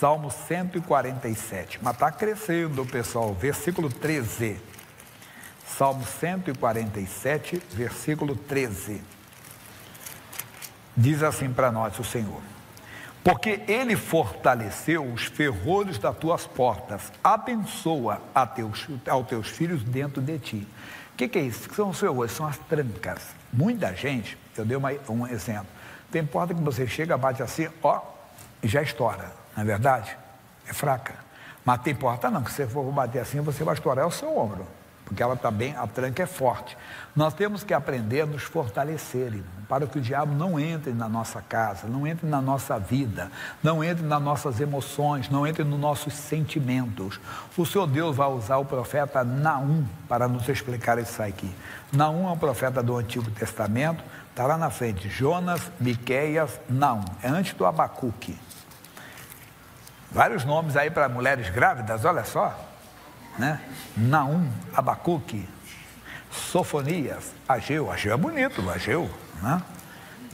Salmo 147. Mas está crescendo, pessoal. Versículo 13. Salmo 147, versículo 13. Diz assim para nós o Senhor: Porque Ele fortaleceu os ferrolhos das tuas portas, abençoa a teus, aos teus filhos dentro de ti. O que, que, é isso? Que são os ferrolhos? São as trancas. Muita gente, eu dei uma, um exemplo, tem porta que você chega, bate assim, ó, e já estoura, não é verdade? É fraca. Mas tem porta não, que se você for bater assim, você vai estourar o seu ombro porque ela está bem, a tranca é forte. Nós temos que aprender a nos fortalecer, irmão, para que o diabo não entre na nossa casa, não entre na nossa vida, não entre nas nossas emoções, não entre nos nossos sentimentos. O Senhor Deus vai usar o profeta Naum para nos explicar isso aqui. Naum é um profeta do Antigo Testamento, está lá na frente, Jonas, Miqueias, Naum, é antes do Abacuque. Vários nomes aí para mulheres grávidas, olha só né? Naum, Abacuque, Sofonias, Ageu, Ageu é bonito, Ageu, né?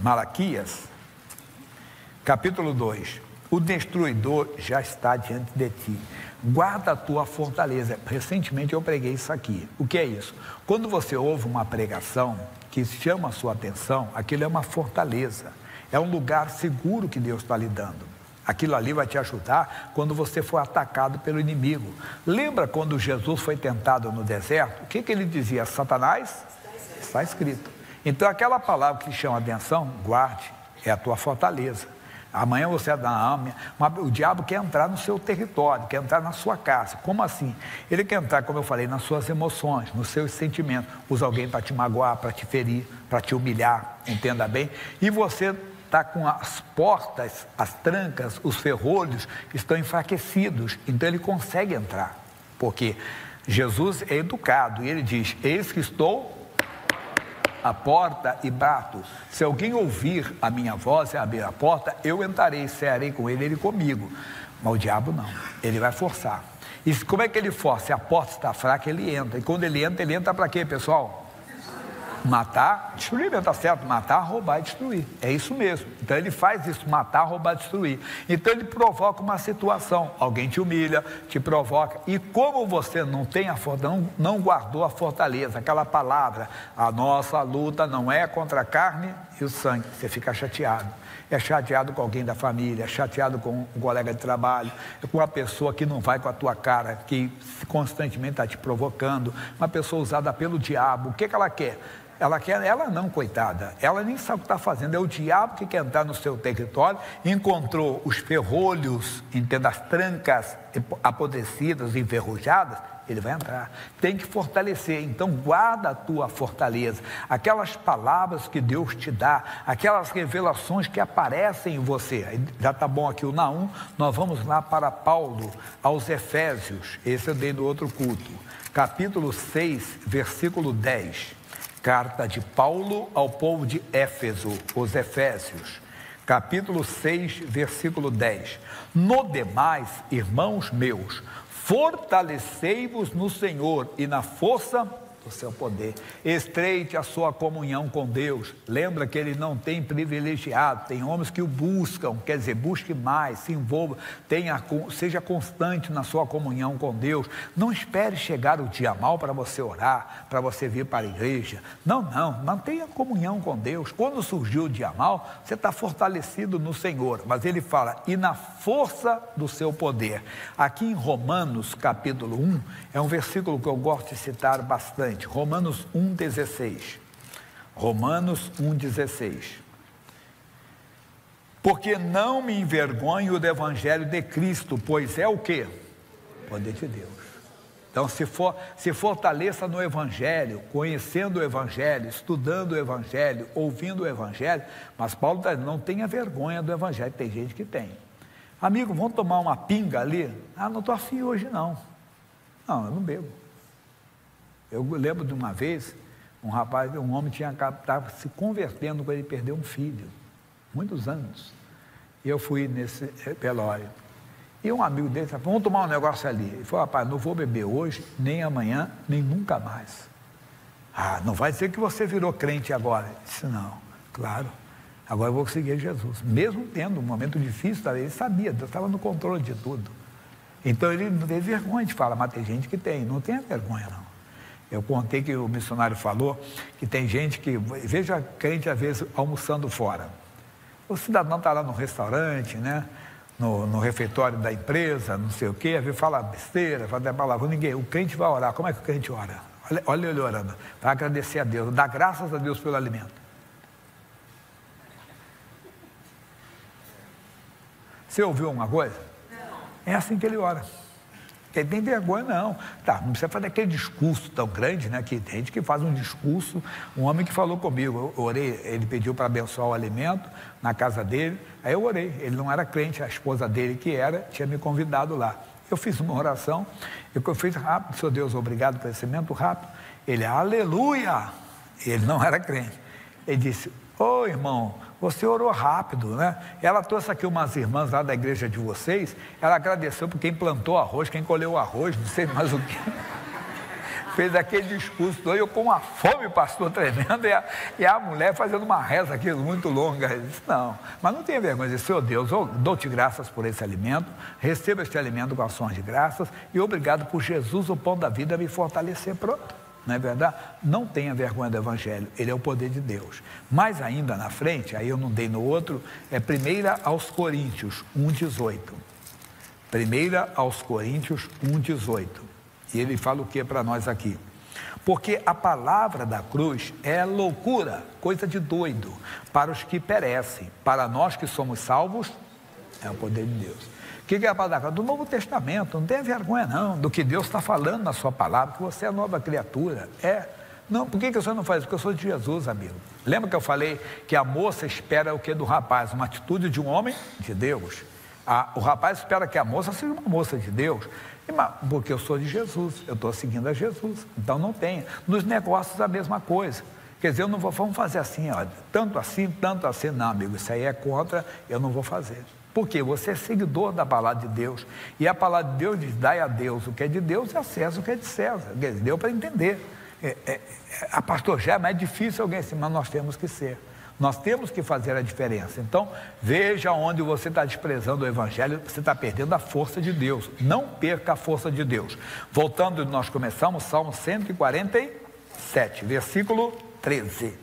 Malaquias, capítulo 2, o destruidor já está diante de ti, guarda a tua fortaleza, recentemente eu preguei isso aqui, o que é isso? Quando você ouve uma pregação que chama a sua atenção, aquilo é uma fortaleza, é um lugar seguro que Deus está lhe dando, Aquilo ali vai te ajudar quando você for atacado pelo inimigo. Lembra quando Jesus foi tentado no deserto? O que, que ele dizia? Satanás? Está escrito. Então, aquela palavra que chama atenção, guarde, é a tua fortaleza. Amanhã você é da alma, o diabo quer entrar no seu território, quer entrar na sua casa. Como assim? Ele quer entrar, como eu falei, nas suas emoções, nos seus sentimentos. Usa alguém para te magoar, para te ferir, para te humilhar, entenda bem. E você está com as portas, as trancas, os ferrolhos estão enfraquecidos, então ele consegue entrar, porque Jesus é educado e ele diz: Eis que estou à porta e bato. Se alguém ouvir a minha voz e abrir a porta, eu entrarei, cearei com ele, ele comigo. Mas o diabo não, ele vai forçar. E como é que ele força? Se a porta está fraca, ele entra. E quando ele entra, ele entra para quê, pessoal? Matar, destruir, está certo? Matar, roubar e destruir. É isso mesmo. Então ele faz isso, matar, roubar, destruir. Então ele provoca uma situação. Alguém te humilha, te provoca. E como você não tem a não, não guardou a fortaleza, aquela palavra, a nossa luta não é contra a carne e o sangue. Você fica chateado. É chateado com alguém da família, é chateado com um colega de trabalho, é com uma pessoa que não vai com a tua cara, que constantemente está te provocando, uma pessoa usada pelo diabo. O que, que ela quer? Ela quer, ela não, coitada, ela nem sabe o que está fazendo. É o diabo que quer entrar no seu território, encontrou os ferrolhos, entenda, as trancas apodrecidas, enferrujadas, ele vai entrar. Tem que fortalecer. Então, guarda a tua fortaleza. Aquelas palavras que Deus te dá, aquelas revelações que aparecem em você. Já está bom aqui o Naum. Nós vamos lá para Paulo, aos Efésios. Esse eu dei no outro culto. Capítulo 6, versículo 10. Carta de Paulo ao povo de Éfeso, os Efésios, capítulo 6, versículo 10. No demais, irmãos meus, fortalecei-vos no Senhor e na força o seu poder. Estreite a sua comunhão com Deus. Lembra que ele não tem privilegiado, tem homens que o buscam, quer dizer, busque mais, se envolva, tenha, seja constante na sua comunhão com Deus. Não espere chegar o dia mal para você orar, para você vir para a igreja. Não, não, mantenha comunhão com Deus. Quando surgiu o dia mal, você está fortalecido no Senhor. Mas ele fala, e na força do seu poder. Aqui em Romanos, capítulo 1, é um versículo que eu gosto de citar bastante Romanos 1,16. Romanos 1,16. Porque não me envergonho do Evangelho de Cristo, pois é o que? Poder de Deus. Então, se, for, se fortaleça no Evangelho, conhecendo o Evangelho, estudando o Evangelho, ouvindo o Evangelho, mas Paulo está não tenha vergonha do Evangelho, tem gente que tem. Amigo, vamos tomar uma pinga ali? Ah, não estou afim hoje não. Não, eu não bebo. Eu lembro de uma vez, um rapaz, um homem tinha estava se convertendo quando ele perdeu um filho, muitos anos. E eu fui nesse velório. E um amigo dele falou, vamos tomar um negócio ali. Ele falou, rapaz, não vou beber hoje, nem amanhã, nem nunca mais. Ah, não vai dizer que você virou crente agora. Eu disse, não, claro. Agora eu vou seguir Jesus. Mesmo tendo um momento difícil, ele sabia, Deus estava no controle de tudo. Então ele não teve vergonha de falar, mas tem gente que tem, não tenha vergonha não. Eu contei que o missionário falou que tem gente que, veja crente às vezes almoçando fora. O cidadão está lá no restaurante, né? No, no, refeitório da empresa, não sei o quê, às vezes fala besteira, fala palavra, ninguém. O crente vai orar. Como é que o crente ora? Olha, olha ele orando. Para agradecer a Deus, dar graças a Deus pelo alimento. Você ouviu alguma coisa? Não. É assim que ele ora. Tem vergonha, não. Tá, não precisa fazer aquele discurso tão grande, né? Que tem gente que faz um discurso. Um homem que falou comigo, eu orei, ele pediu para abençoar o alimento na casa dele. Aí eu orei. Ele não era crente, a esposa dele que era, tinha me convidado lá. Eu fiz uma oração, eu fiz rápido, Senhor Deus, obrigado pelo crescimento rápido. Ele, aleluia! Ele não era crente. Ele disse, ô oh, irmão, você orou rápido, né? Ela trouxe aqui umas irmãs lá da igreja de vocês. Ela agradeceu por quem plantou arroz, quem colheu arroz, não sei mais o que. Fez aquele discurso, eu com uma fome, pastor, tremendo, e a, e a mulher fazendo uma reza aqui muito longa. Disse, não, mas não tenha vergonha, disse, Senhor Deus, eu dou-te graças por esse alimento, receba este alimento com ações de graças, e obrigado por Jesus, o pão da vida, me fortalecer. Pronto não é verdade? Não tenha vergonha do Evangelho, ele é o poder de Deus. Mais ainda na frente, aí eu não dei no outro, é 1 aos Coríntios 1,18. 1 aos Coríntios 1,18. E ele fala o que para nós aqui? Porque a palavra da cruz é loucura, coisa de doido, para os que perecem, para nós que somos salvos, é o poder de Deus. O que, é a palavra? Do Novo Testamento, não tenha vergonha não, do que Deus está falando na sua palavra, que você é nova criatura. É. Não, por que, que senhor não faz? Porque eu sou de Jesus, amigo. Lembra que eu falei que a moça espera o que do rapaz? Uma atitude de um homem de Deus. A, o rapaz espera que a moça seja uma moça de Deus. Porque eu sou de Jesus, eu estou seguindo a Jesus. Então não tenha. Nos negócios a mesma coisa. Quer dizer, eu não vou, vamos fazer assim, ó, tanto assim, tanto assim. Não, amigo, isso aí é contra, eu não vou fazer. Porque você é seguidor da palavra de Deus. E a palavra de Deus diz: dai a Deus o que é de Deus e a César o que é de César. Deu para entender. É, é, é, a pastor já é difícil alguém assim, mas nós temos que ser. Nós temos que fazer a diferença. Então, veja onde você está desprezando o Evangelho, você está perdendo a força de Deus. Não perca a força de Deus. Voltando, nós começamos Salmo 147, versículo 13.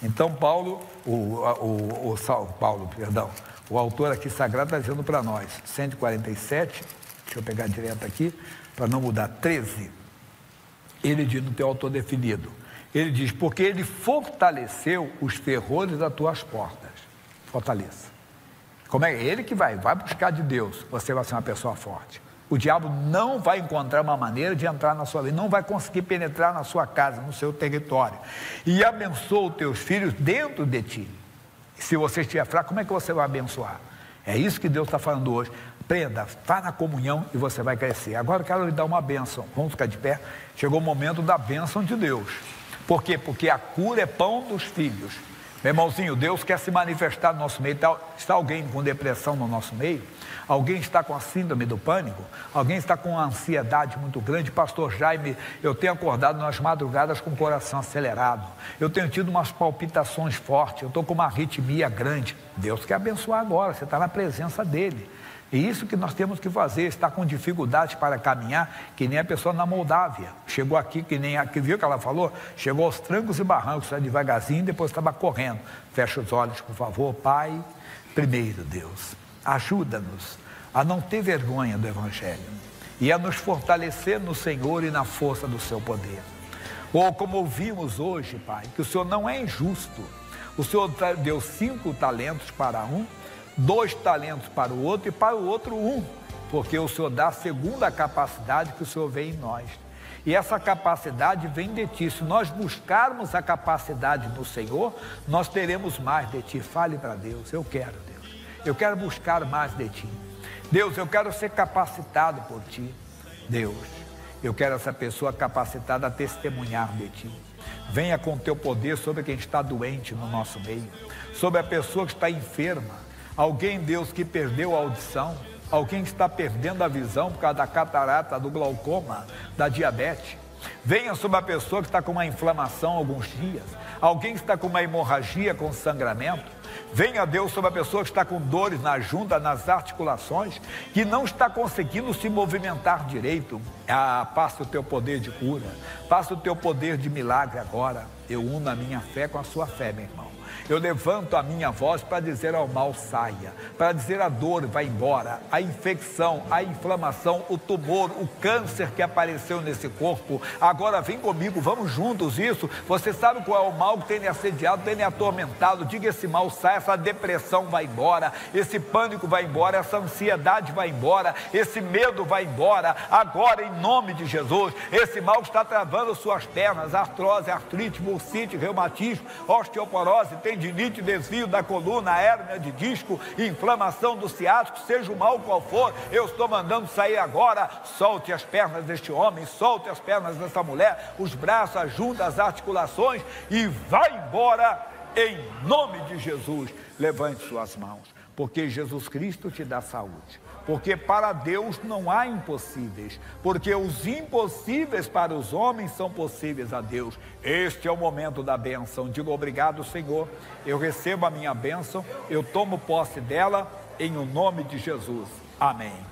Então, Paulo, o, o, o, o Paulo, perdão, o autor aqui sagrado está dizendo para nós, 147, deixa eu pegar direto aqui, para não mudar, 13. Ele diz no teu autor definido, ele diz, porque ele fortaleceu os ferrolhos das tuas portas. Fortaleça. Como é ele que vai? Vai buscar de Deus, você vai ser uma pessoa forte. O diabo não vai encontrar uma maneira de entrar na sua vida, não vai conseguir penetrar na sua casa, no seu território. E abençoa os teus filhos dentro de ti. Se você estiver fraco, como é que você vai abençoar? É isso que Deus está falando hoje. Prenda, vá na comunhão e você vai crescer. Agora eu quero lhe dar uma bênção. Vamos ficar de pé. Chegou o momento da bênção de Deus. Por quê? Porque a cura é pão dos filhos. Meu irmãozinho, Deus quer se manifestar no nosso meio. Está alguém com depressão no nosso meio? Alguém está com a síndrome do pânico? Alguém está com uma ansiedade muito grande? Pastor Jaime, eu tenho acordado nas madrugadas com o coração acelerado. Eu tenho tido umas palpitações fortes. Eu estou com uma arritmia grande. Deus quer abençoar agora. Você está na presença dele. E isso que nós temos que fazer, está com dificuldade para caminhar, que nem a pessoa na Moldávia. Chegou aqui, que nem a que viu que ela falou, chegou aos trancos e barrancos, devagarzinho, depois estava correndo. Fecha os olhos, por favor, Pai. Primeiro, Deus, ajuda-nos a não ter vergonha do Evangelho e a nos fortalecer no Senhor e na força do seu poder. Ou como ouvimos hoje, Pai, que o Senhor não é injusto. O Senhor deu cinco talentos para um dois talentos para o outro e para o outro um, porque o Senhor dá segundo a capacidade que o Senhor vê em nós. E essa capacidade vem de ti. Se nós buscarmos a capacidade no Senhor, nós teremos mais de ti. Fale para Deus: Eu quero, Deus. Eu quero buscar mais de ti. Deus, eu quero ser capacitado por ti. Deus, eu quero essa pessoa capacitada a testemunhar de ti. Venha com teu poder sobre quem está doente no nosso meio, sobre a pessoa que está enferma Alguém, Deus, que perdeu a audição, alguém que está perdendo a visão por causa da catarata, do glaucoma, da diabetes. Venha sobre a pessoa que está com uma inflamação alguns dias, alguém que está com uma hemorragia com sangramento. Venha Deus sobre a pessoa que está com dores na junta, nas articulações, que não está conseguindo se movimentar direito. Ah, passa o teu poder de cura, passa o teu poder de milagre agora. Eu uno a minha fé com a sua fé, meu irmão. Eu levanto a minha voz para dizer ao mal saia, para dizer a dor vai embora, a infecção, a inflamação, o tumor, o câncer que apareceu nesse corpo. Agora vem comigo, vamos juntos isso. Você sabe qual é o mal que tem lhe assediado, tem lhe atormentado. Diga esse mal sai, essa depressão vai embora, esse pânico vai embora, essa ansiedade vai embora, esse medo vai embora. Agora, em nome de Jesus, esse mal que está travando suas pernas, artrose, artrite, bursite, reumatismo, osteoporose, tendinite, desvio da coluna, hérnia de disco, inflamação do ciático, seja o mal qual for, eu estou mandando sair agora. Solte as pernas deste homem, solte as pernas dessa mulher, os braços, as juntas, as articulações e vai embora em nome de Jesus. Levante suas mãos, porque Jesus Cristo te dá saúde porque para Deus não há impossíveis, porque os impossíveis para os homens são possíveis a Deus. Este é o momento da bênção. Digo obrigado, Senhor. Eu recebo a minha bênção, eu tomo posse dela em o nome de Jesus. Amém.